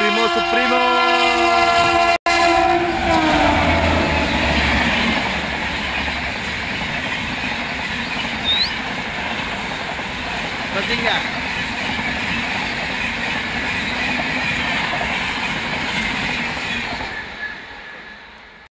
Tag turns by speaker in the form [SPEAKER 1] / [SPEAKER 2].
[SPEAKER 1] primo, su primo. Bazinga.